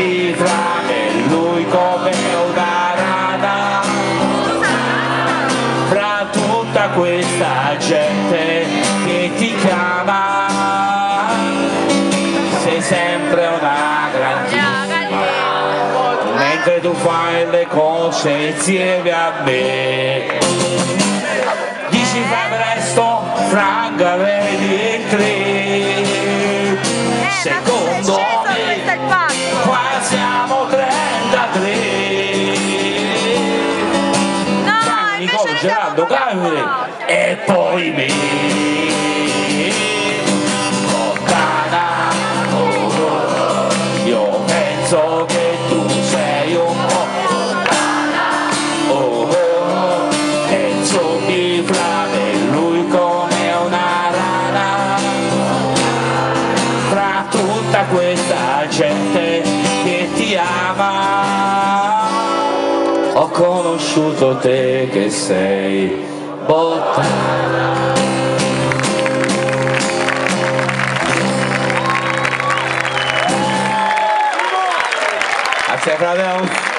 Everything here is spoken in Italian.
pietra e lui come una rana fra tutta questa gente che ti chiama sei sempre una grandissima. Mentre tu fai le cose insieme a me. Dici fa presto fra gaveri e tre lui come una rana. Fra tutta questa gente che ti ama ho conosciuto te che sei bottana Grazie fratello